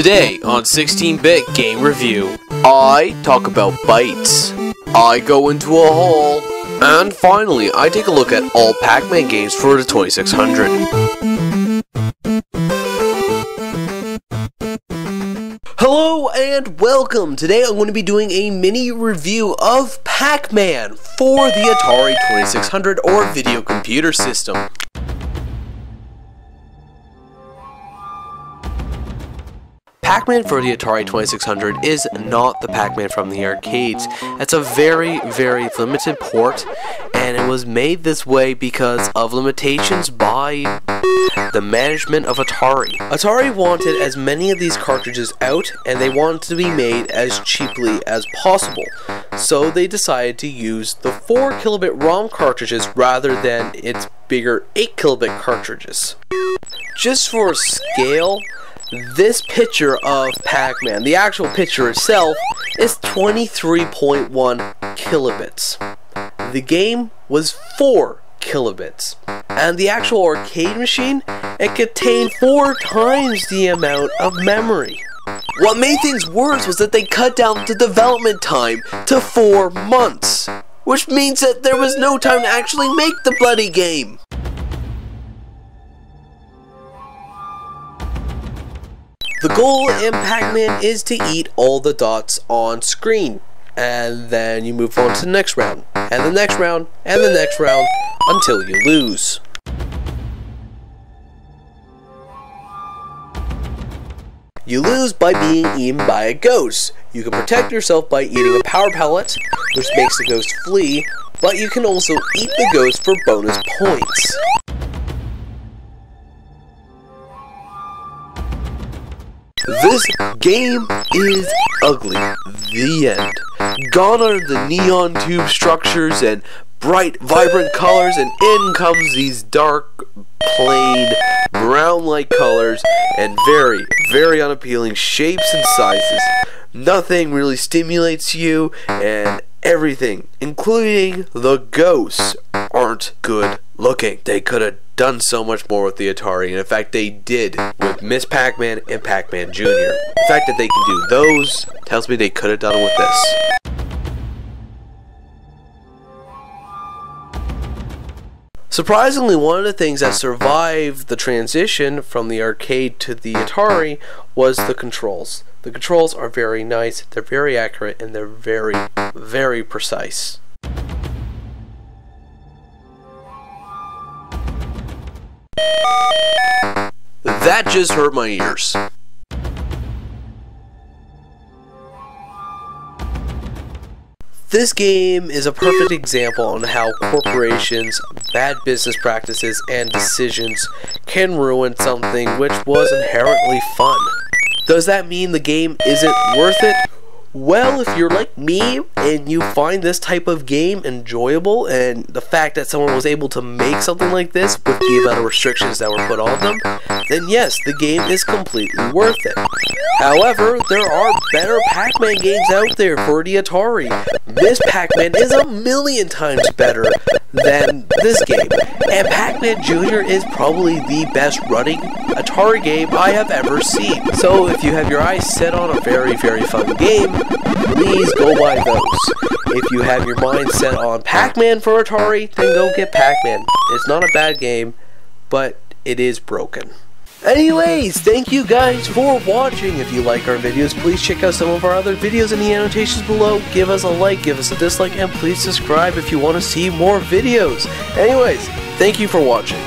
Today on 16-Bit Game Review, I talk about bytes. I go into a hole. And finally, I take a look at all Pac-Man games for the 2600. Hello and welcome! Today I'm going to be doing a mini review of Pac-Man for the Atari 2600 or video computer system. Pac-Man for the Atari 2600 is not the Pac-Man from the arcades. It's a very, very limited port, and it was made this way because of limitations by the management of Atari. Atari wanted as many of these cartridges out, and they wanted to be made as cheaply as possible. So they decided to use the 4 kilobit ROM cartridges rather than its bigger 8 kilobit cartridges. Just for scale, this picture of Pac-Man, the actual picture itself, is 23.1 kilobits. The game was 4 kilobits. And the actual arcade machine, it contained 4 times the amount of memory. What made things worse was that they cut down the development time to 4 months. Which means that there was no time to actually make the bloody game. The goal in Pac-Man is to eat all the dots on screen. And then you move on to the next round, and the next round, and the next round, until you lose. You lose by being eaten by a ghost. You can protect yourself by eating a power pellet, which makes the ghost flee, but you can also eat the ghost for bonus points. This game is ugly. The end. Gone are the neon tube structures and bright, vibrant colors, and in comes these dark, plain, brown-like colors and very, very unappealing shapes and sizes. Nothing really stimulates you, and everything, including the ghosts, aren't good looking. They could have done so much more with the Atari, and in fact, they did with Miss Pac Man and Pac Man Jr. The fact that they can do those tells me they could have done it with this. Surprisingly, one of the things that survived the transition from the arcade to the Atari was the controls. The controls are very nice, they're very accurate, and they're very, very precise. That just hurt my ears. This game is a perfect example on how corporations, bad business practices, and decisions can ruin something which was inherently fun. Does that mean the game isn't worth it? Well, if you're like me and you find this type of game enjoyable and the fact that someone was able to make something like this with the amount of restrictions that were put on them, then yes, the game is completely worth it. However, there are better Pac-Man games out there for the Atari. Ms. Pac-Man is a million times better than this game, and Pac-Man Jr. is probably the best running Atari game I have ever seen. So if you have your eyes set on a very, very fun game, please go buy those. If you have your mind set on Pac-Man for Atari, then go get Pac-Man. It's not a bad game, but it is broken. Anyways, thank you guys for watching. If you like our videos, please check out some of our other videos in the annotations below. Give us a like, give us a dislike, and please subscribe if you want to see more videos. Anyways, thank you for watching.